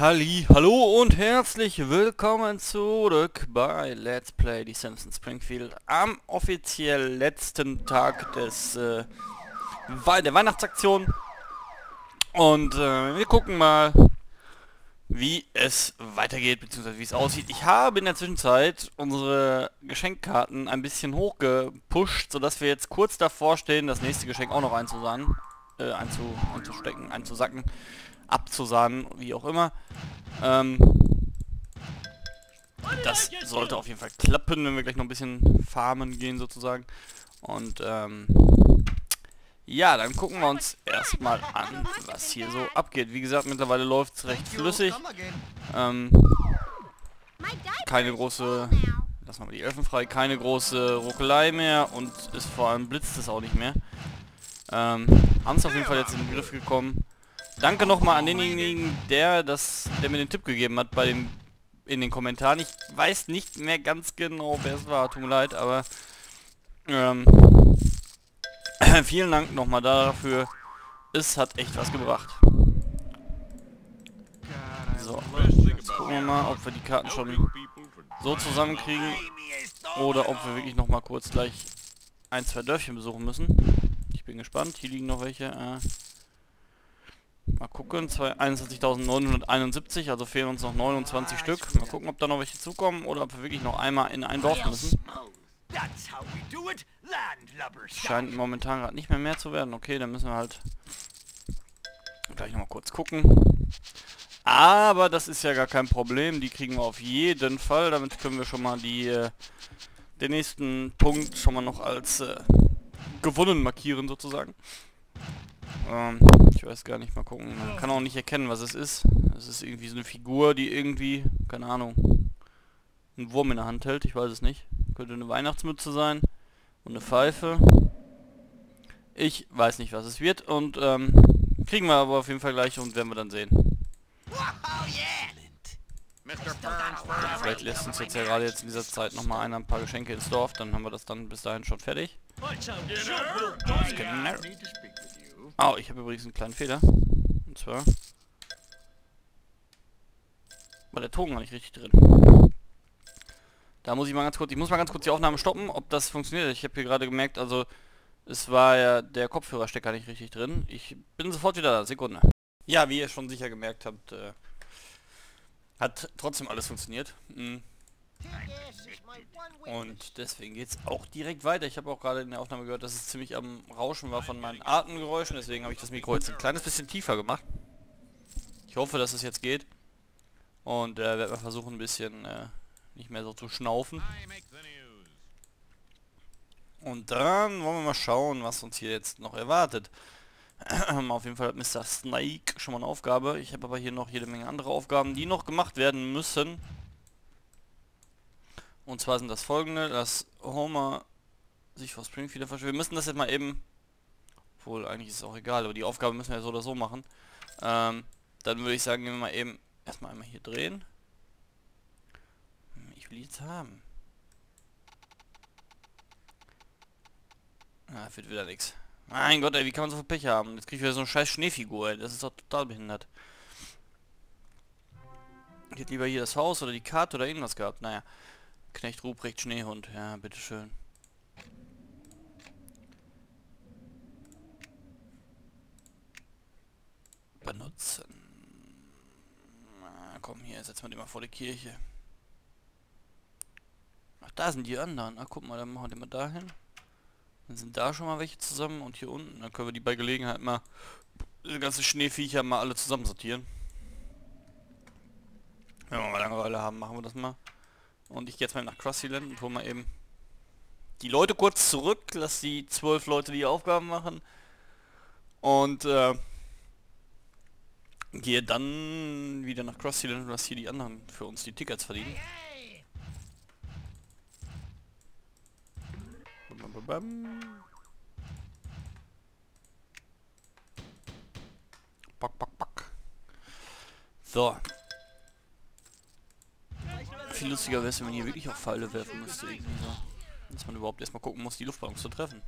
Halli, hallo und herzlich willkommen zurück bei Let's Play die Simpsons Springfield am offiziell letzten Tag des äh, der Weihnachtsaktion und äh, wir gucken mal wie es weitergeht bzw. wie es aussieht. Ich habe in der Zwischenzeit unsere Geschenkkarten ein bisschen hochgepusht, sodass wir jetzt kurz davor stehen, das nächste Geschenk auch noch einzusagen, äh, einzu, einzustecken, einzusacken abzusahnen, wie auch immer. Ähm, das sollte auf jeden Fall klappen, wenn wir gleich noch ein bisschen farmen gehen sozusagen. Und ähm, ja, dann gucken wir uns erstmal an, was hier so abgeht. Wie gesagt, mittlerweile läuft es recht flüssig. Ähm, keine große... Lassen wir mal die Elfen frei. Keine große Ruckelei mehr und ist vor allem blitzt es auch nicht mehr. Ähm, haben es auf jeden Fall jetzt in den Griff gekommen. Danke nochmal an denjenigen, der das, der mir den Tipp gegeben hat bei dem in den Kommentaren. Ich weiß nicht mehr ganz genau, wer es war, tut mir leid, aber ähm, vielen Dank nochmal dafür. Es hat echt was gebracht. So, jetzt gucken wir mal, ob wir die Karten schon so zusammenkriegen oder ob wir wirklich nochmal kurz gleich ein, zwei Dörfchen besuchen müssen. Ich bin gespannt. Hier liegen noch welche. Äh, Mal gucken, 21.971, also fehlen uns noch 29 Stück. Mal gucken, ob da noch welche zukommen oder ob wir wirklich noch einmal in ein Dorf müssen. Scheint momentan gerade nicht mehr mehr zu werden. Okay, dann müssen wir halt gleich noch mal kurz gucken. Aber das ist ja gar kein Problem. Die kriegen wir auf jeden Fall. Damit können wir schon mal die äh, den nächsten Punkt schon mal noch als äh, gewonnen markieren sozusagen. Ähm, ich weiß gar nicht, mal gucken. Man kann auch nicht erkennen, was es ist. Es ist irgendwie so eine Figur, die irgendwie, keine Ahnung, einen Wurm in der Hand hält. Ich weiß es nicht. Könnte eine Weihnachtsmütze sein. Und eine Pfeife. Ich weiß nicht, was es wird. Und ähm, kriegen wir aber auf jeden Fall gleich und werden wir dann sehen. Vielleicht lässt uns jetzt ja gerade jetzt in dieser Zeit nochmal einer ein paar Geschenke ins Dorf. Dann haben wir das dann bis dahin schon fertig. Oh, ich habe übrigens einen kleinen Fehler. Und zwar... War der Token gar nicht richtig drin. Da muss ich mal ganz kurz... Ich muss mal ganz kurz die Aufnahme stoppen, ob das funktioniert. Ich habe hier gerade gemerkt, also... Es war ja der Kopfhörerstecker nicht richtig drin. Ich bin sofort wieder da. Sekunde. Ja, wie ihr schon sicher gemerkt habt, äh, hat trotzdem alles funktioniert. Mhm. Und deswegen geht es auch direkt weiter. Ich habe auch gerade in der Aufnahme gehört, dass es ziemlich am Rauschen war von meinen Atemgeräuschen. Deswegen habe ich das Mikro jetzt ein kleines bisschen tiefer gemacht. Ich hoffe, dass es jetzt geht. Und äh, werde mal versuchen, ein bisschen äh, nicht mehr so zu schnaufen. Und dann wollen wir mal schauen, was uns hier jetzt noch erwartet. Auf jeden Fall hat Mr. Snake schon mal eine Aufgabe. Ich habe aber hier noch jede Menge andere Aufgaben, die noch gemacht werden müssen. Und zwar sind das folgende, dass Homer sich vor Springfield verschwindet. Wir müssen das jetzt mal eben, obwohl eigentlich ist es auch egal, aber die Aufgabe müssen wir so oder so machen. Ähm, dann würde ich sagen, gehen wir mal eben erstmal einmal hier drehen. Hm, ich will jetzt haben. Ah, wird wieder nichts. Mein Gott, ey, wie kann man so viel Pech haben? Jetzt kriege ich wieder so eine scheiß Schneefigur, ey. Das ist doch total behindert. Ich hätte lieber hier das Haus oder die Karte oder irgendwas gehabt. Naja. Knecht Ruprecht Schneehund, ja, bitteschön. Benutzen. Na, komm, hier, setzen wir den mal vor die Kirche. Ach, da sind die anderen. Ach, guck mal, dann machen wir den mal dahin. Dann sind da schon mal welche zusammen und hier unten. Dann können wir die bei Gelegenheit mal, die ganze Schneeviecher mal alle zusammen sortieren. Wenn wir mal Langeweile haben, machen wir das mal. Und ich gehe jetzt mal nach Krusty-Land und hole mal eben die Leute kurz zurück. Lass die zwölf Leute die Aufgaben machen. Und äh, gehe dann wieder nach Krusty-Land und lass hier die anderen für uns die Tickets verdienen. Back, back, back. So, viel lustiger wäre es, wenn man hier wirklich auf Pfeile werfen müsste. So. Dass man überhaupt erstmal gucken muss, die Luftballons zu treffen.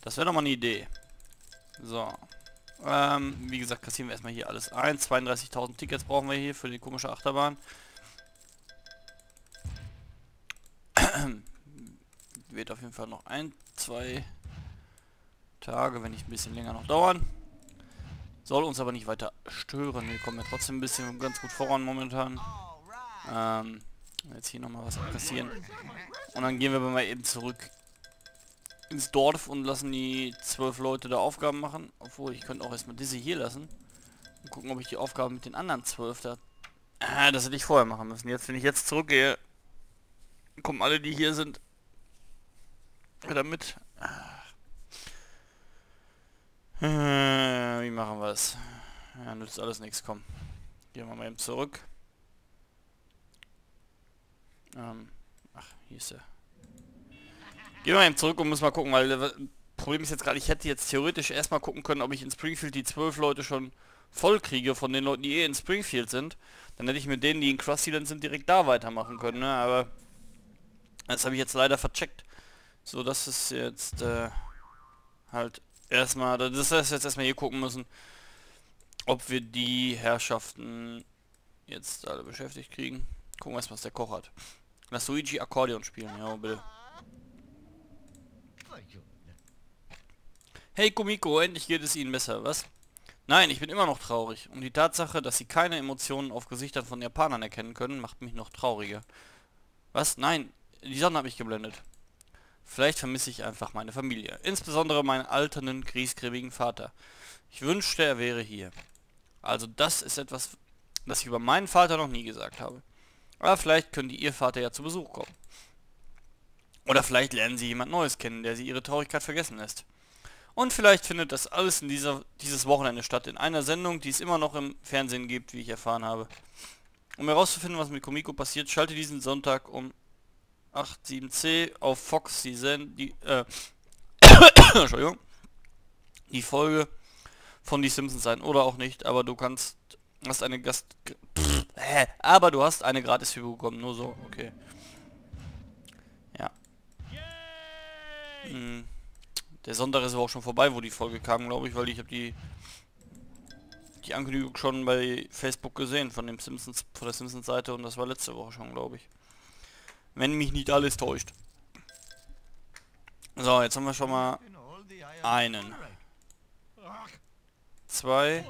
Das wäre doch mal eine Idee. So. Ähm, wie gesagt, kassieren wir erstmal hier alles ein. 32.000 Tickets brauchen wir hier für die komische Achterbahn. Wird auf jeden Fall noch ein, zwei Tage, wenn nicht ein bisschen länger noch dauern. Soll uns aber nicht weiter stören. Wir kommen ja trotzdem ein bisschen ganz gut voran momentan. Ähm, jetzt hier nochmal was kassieren. Und dann gehen wir mal eben zurück ins Dorf und lassen die zwölf Leute da Aufgaben machen. Obwohl, ich könnte auch erstmal diese hier lassen. Und gucken, ob ich die Aufgaben mit den anderen zwölf da... Ah, das hätte ich vorher machen müssen. Jetzt, wenn ich jetzt zurückgehe, kommen alle, die hier sind, wieder mit. Äh, wie machen wir es? Ja, nützt alles nichts. Komm. Gehen wir mal eben zurück. Ähm, ach, hier ist er. Gehen wir eben zurück und müssen mal gucken, weil das Problem ist jetzt gerade, ich hätte jetzt theoretisch erstmal gucken können, ob ich in Springfield die zwölf Leute schon voll kriege von den Leuten, die eh in Springfield sind. Dann hätte ich mit denen, die in Crosssealand sind, direkt da weitermachen können, ne? Aber das habe ich jetzt leider vercheckt. So, das ist jetzt äh, halt erstmal, das heißt jetzt erstmal hier gucken müssen, ob wir die Herrschaften jetzt alle beschäftigt kriegen. Gucken wir erstmal, was der Koch hat. Lass Luigi Akkordeon spielen, ja bitte. Hey Kumiko, endlich geht es Ihnen besser, was? Nein, ich bin immer noch traurig. Und die Tatsache, dass Sie keine Emotionen auf Gesichtern von Japanern erkennen können, macht mich noch trauriger. Was? Nein, die Sonne habe ich geblendet. Vielleicht vermisse ich einfach meine Familie. Insbesondere meinen alternden, griesgrämigen Vater. Ich wünschte, er wäre hier. Also das ist etwas, das ich über meinen Vater noch nie gesagt habe. Aber vielleicht könnte Ihr Vater ja zu Besuch kommen. Oder vielleicht lernen Sie jemand Neues kennen, der Sie Ihre Traurigkeit vergessen lässt. Und vielleicht findet das alles in dieser, dieses Wochenende statt, in einer Sendung, die es immer noch im Fernsehen gibt, wie ich erfahren habe. Um herauszufinden, was mit Komiko passiert, schalte diesen Sonntag um 87C auf Fox Send die äh Entschuldigung die Folge von die Simpsons sein oder auch nicht, aber du kannst hast eine Gast pff, hä, aber du hast eine gratis bekommen, nur so, okay. Ja. Hm. Der Sonntag ist aber auch schon vorbei, wo die Folge kam, glaube ich, weil ich habe die die Ankündigung schon bei Facebook gesehen von dem Simpsons von der Simpsons Seite und das war letzte Woche schon, glaube ich. Wenn mich nicht alles täuscht. So, jetzt haben wir schon mal einen. Zwei.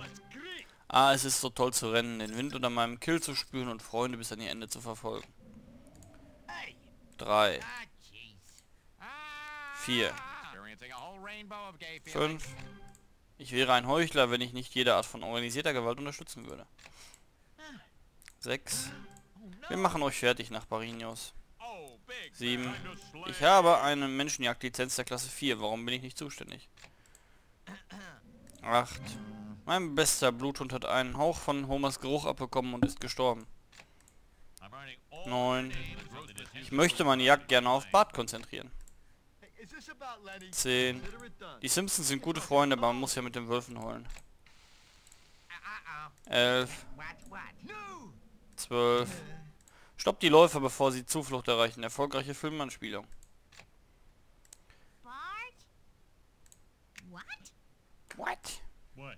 Ah, es ist so toll zu rennen, den Wind unter meinem Kill zu spüren und Freunde bis an ihr Ende zu verfolgen. Drei. Vier. Fünf. Ich wäre ein Heuchler, wenn ich nicht jede Art von organisierter Gewalt unterstützen würde. Sechs. Wir machen euch fertig, Nachbarinos. 7. Ich habe eine Menschenjagdlizenz der Klasse 4. Warum bin ich nicht zuständig? 8. Mein bester Bluthund hat einen Hauch von Homers Geruch abbekommen und ist gestorben. 9. Ich möchte meine Jagd gerne auf Bart konzentrieren. 10. Die Simpsons sind gute Freunde, aber man muss ja mit den Wölfen heulen. 11. 12. Stoppt die Läufer, bevor sie Zuflucht erreichen. Erfolgreiche Filmanspielung. What? What? What?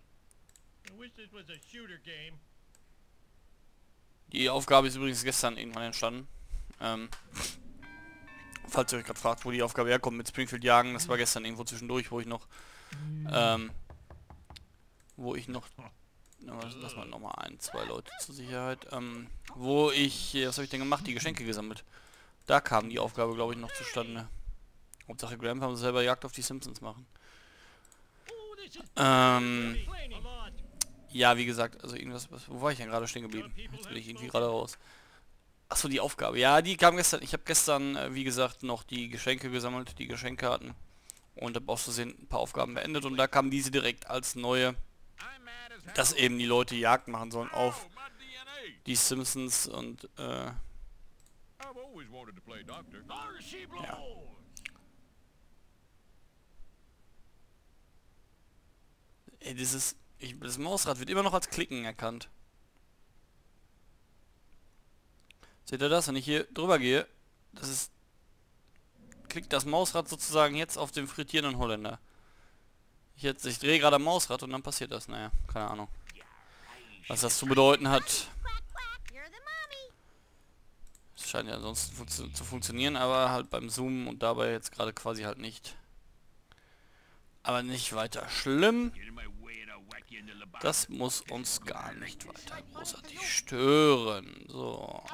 I wish this was a shooter game. Die Aufgabe ist übrigens gestern irgendwann entstanden. Ähm, falls ihr euch gerade fragt, wo die Aufgabe herkommt mit Springfield jagen, das war gestern irgendwo zwischendurch, wo ich noch, ähm, wo ich noch lass mal nochmal ein, zwei Leute zur Sicherheit. Ähm, wo ich, was habe ich denn gemacht? Die Geschenke gesammelt. Da kam die Aufgabe, glaube ich, noch zustande. Hauptsache Graham haben selber Jagd auf die Simpsons machen. Ähm, ja, wie gesagt, also irgendwas, was, wo war ich denn gerade stehen geblieben? Jetzt bin ich irgendwie gerade raus. Achso, die Aufgabe. Ja, die kam gestern. Ich habe gestern, äh, wie gesagt, noch die Geschenke gesammelt, die Geschenkarten. Und habe aus Versehen ein paar Aufgaben beendet. Und da kam diese direkt als neue dass eben die Leute Jagd machen sollen auf die Simpsons und äh, ja. Ey, dieses ich, das Mausrad wird immer noch als Klicken erkannt. Seht ihr das? Wenn ich hier drüber gehe, das ist... Klickt das Mausrad sozusagen jetzt auf den frittierenden Holländer. Ich, jetzt, ich drehe gerade am Mausrad und dann passiert das. Naja, keine Ahnung. Was das zu bedeuten hat. Es scheint ja ansonsten funktio zu funktionieren, aber halt beim Zoomen und dabei jetzt gerade quasi halt nicht. Aber nicht weiter schlimm. Das muss uns gar nicht weiter großartig stören. So.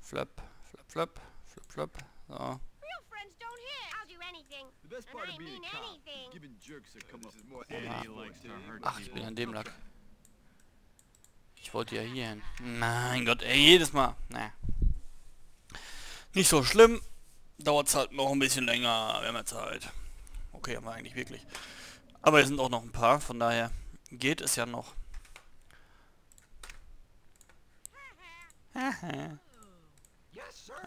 Flap, flap, flap, flap, flap. So. Ach, ich bin an dem Lack. Ich wollte ja hier hin. Mein Gott, ey, jedes Mal. Naja. Nicht so schlimm. Dauert es halt noch ein bisschen länger. Wir haben ja Zeit. Okay, haben wir eigentlich wirklich. Aber es sind auch noch ein paar, von daher geht es ja noch. ein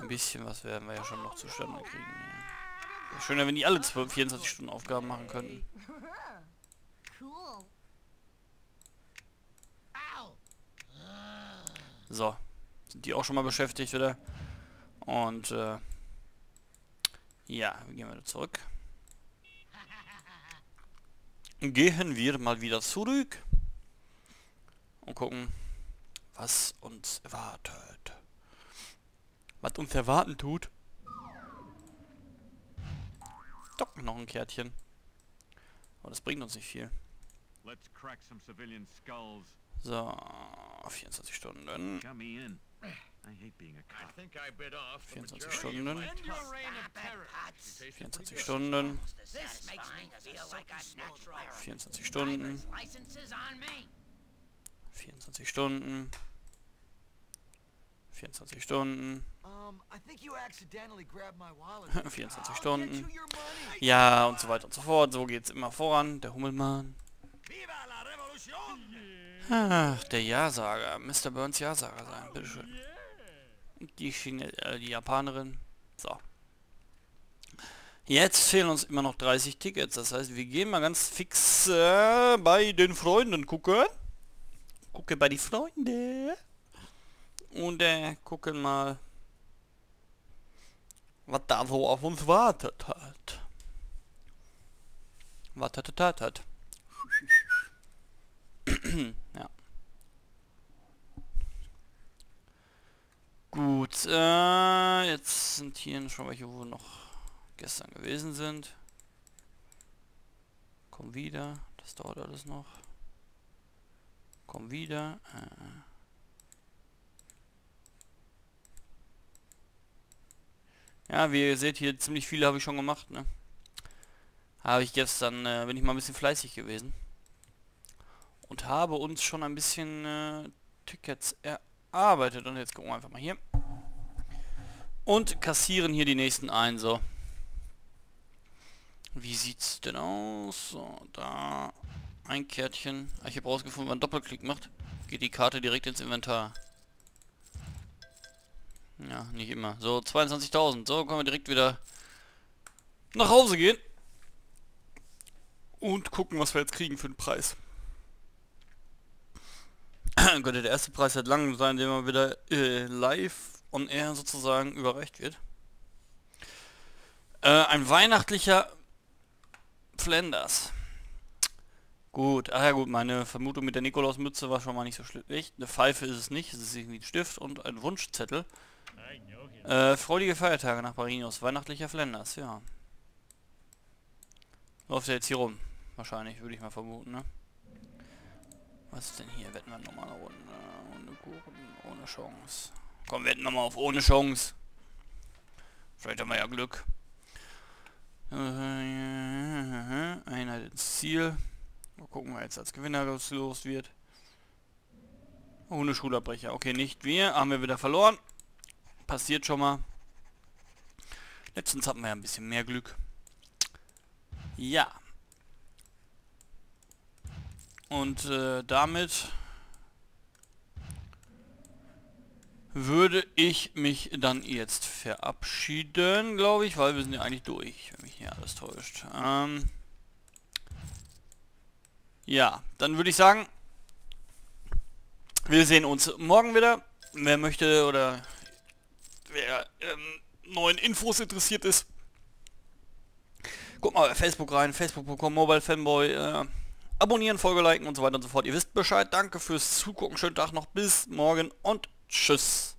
bisschen was werden wir ja schon noch zustande kriegen. Ja. Schöner, wenn die alle 12, 24 Stunden Aufgaben machen könnten. So, sind die auch schon mal beschäftigt wieder. Und äh, ja, wir gehen wieder zurück. Gehen wir mal wieder zurück und gucken, was uns erwartet. Was uns erwarten tut. Doch, noch ein Kärtchen. Aber das bringt uns nicht viel. So, 24 Stunden. 24 Stunden. 24 Stunden. 24 Stunden. 24 Stunden. 24 Stunden. 24 Stunden. Ja, und so weiter und so fort. So geht's immer voran. Der Hummelmann. Ach, der Ja-Sager. Mr. Burns Ja-Sager sein. Bitteschön. Die Chine äh, die Japanerin. So. Jetzt fehlen uns immer noch 30 Tickets. Das heißt, wir gehen mal ganz fix äh, bei den Freunden gucken. Gucke bei die Freunde. Und äh, gucken mal, was da so auf uns wartet hat. Wartet hat hat. ja. Gut, äh, jetzt sind hier schon welche, wo noch gestern gewesen sind. Komm wieder, das dauert alles noch. Komm wieder. Äh. Ja, wie ihr seht hier, ziemlich viele habe ich schon gemacht, ne? Habe ich gestern, äh, bin ich mal ein bisschen fleißig gewesen. Und habe uns schon ein bisschen äh, Tickets erarbeitet. Und jetzt gucken wir einfach mal hier. Und kassieren hier die nächsten ein, so. Wie sieht's denn aus? So, da ein Kärtchen. Ah, ich habe rausgefunden, wenn man Doppelklick macht, geht die Karte direkt ins Inventar. Ja, nicht immer. So, 22.000. So, können wir direkt wieder nach Hause gehen. Und gucken, was wir jetzt kriegen für den Preis. Könnte der erste Preis halt lang sein, den man wieder äh, live on air sozusagen überreicht wird. Äh, ein weihnachtlicher Flanders. Gut, ach ja gut, meine Vermutung mit der Nikolausmütze war schon mal nicht so schlecht. Eine Pfeife ist es nicht, es ist irgendwie ein Stift und ein Wunschzettel. Äh, freudige Feiertage nach Barinos. Weihnachtlicher Flanders, ja. Läuft er jetzt hier rum? Wahrscheinlich, würde ich mal vermuten, ne? Was ist denn hier? Wetten wir nochmal eine Runde. Ohne Kuchen, ohne Chance. Komm, wetten nochmal auf ohne Chance. Vielleicht haben wir ja Glück. Einheit ins Ziel. Mal gucken, wer jetzt als Gewinner los wird. Ohne Schulabbrecher. Okay, nicht wir. Haben wir wieder verloren. Passiert schon mal. Letztens hatten wir ja ein bisschen mehr Glück. Ja. Und äh, damit würde ich mich dann jetzt verabschieden, glaube ich, weil wir sind ja eigentlich durch, wenn mich hier alles täuscht. Ähm ja, dann würde ich sagen, wir sehen uns morgen wieder. Wer möchte oder wer ähm, neuen Infos interessiert ist, Guck mal Facebook rein, facebook.com, Mobile Fanboy, äh, abonnieren, Folge liken und so weiter und so fort. Ihr wisst Bescheid. Danke fürs Zugucken. Schönen Tag noch. Bis morgen und tschüss.